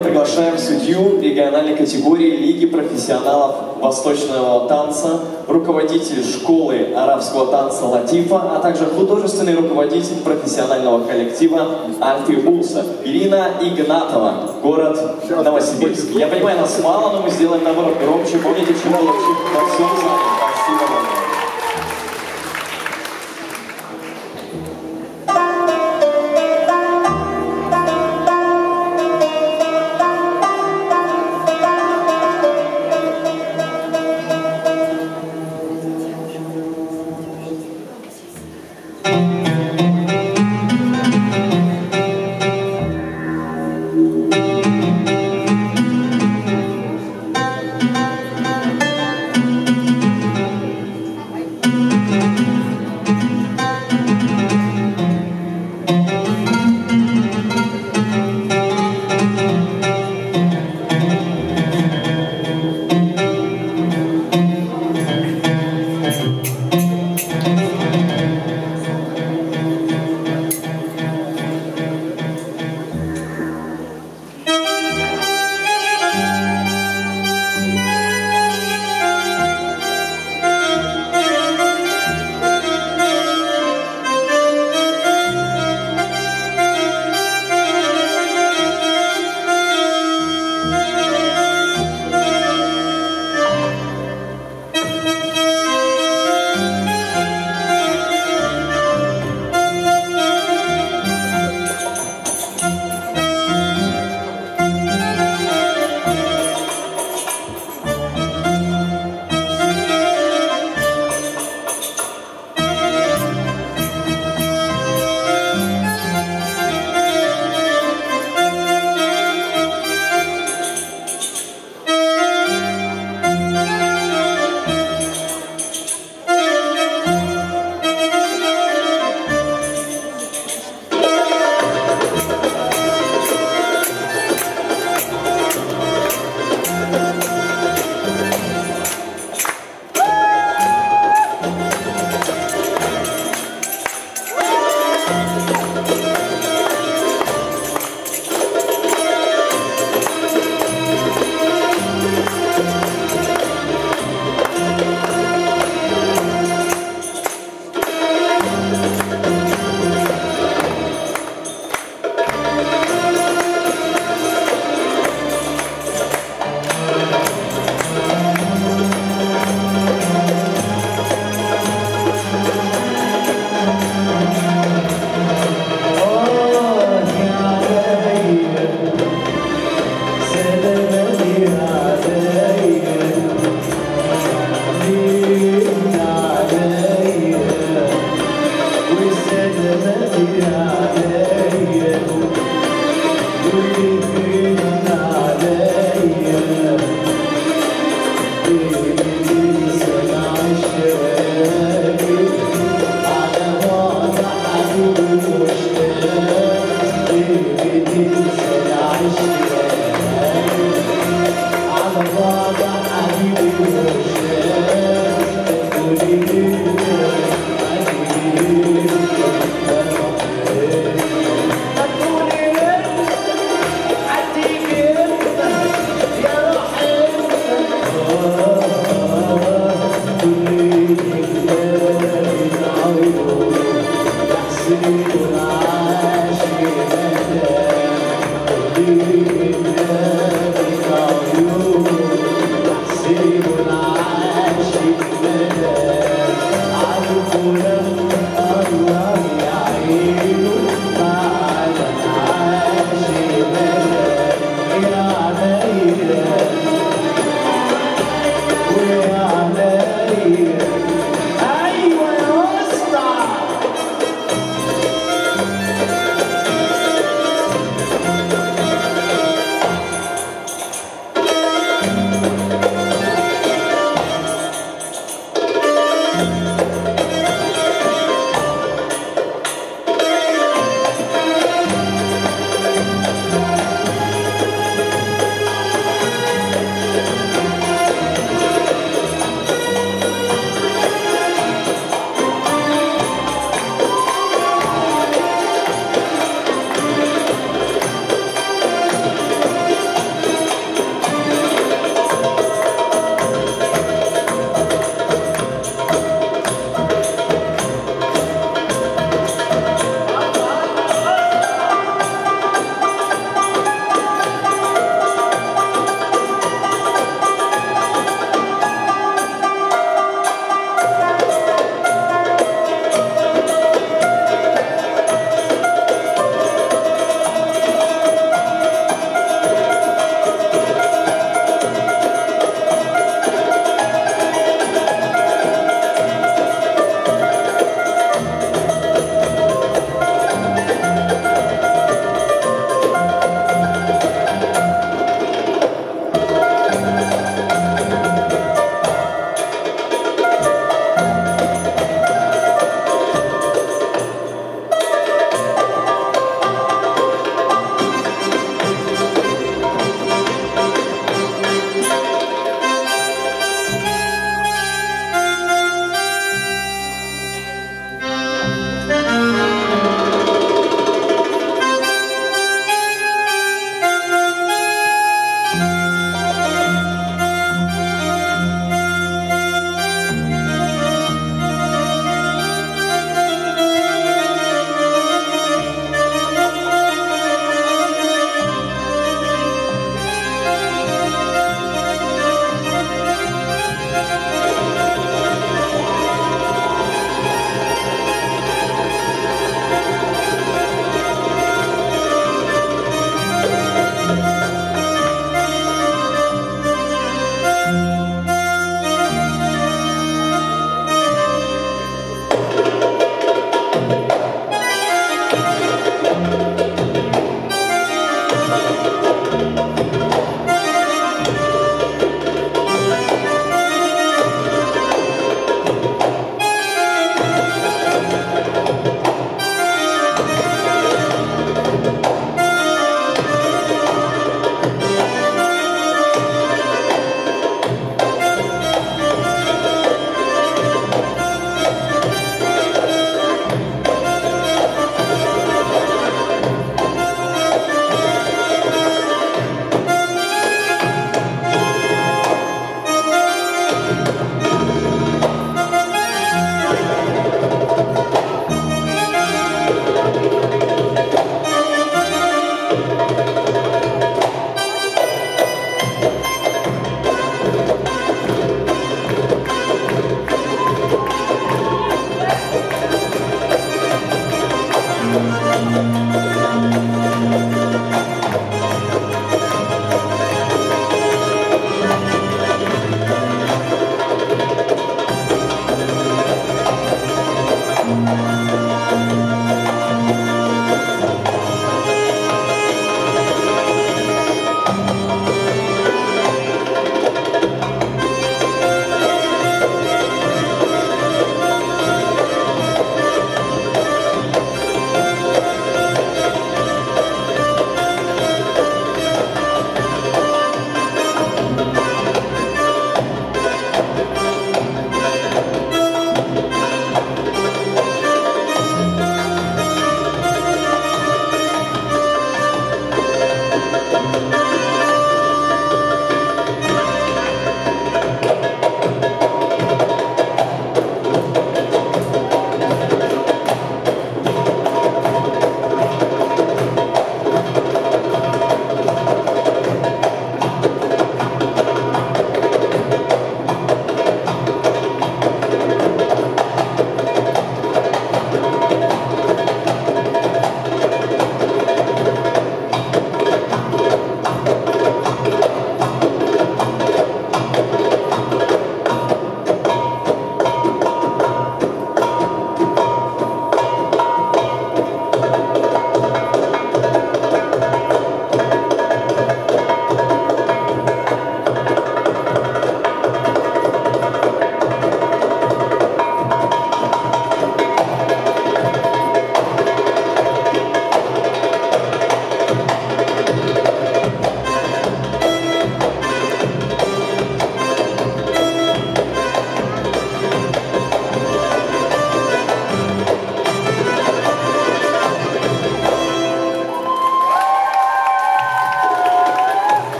Приглашаем судью региональной категории Лиги профессионалов восточного танца, руководитель школы арабского танца Латифа, а также художественный руководитель профессионального коллектива Альфи Булса Ирина Игнатова, город Новосибирск. Я понимаю, нас мало, но мы сделаем наоборот громче. Помните, чем было во всем.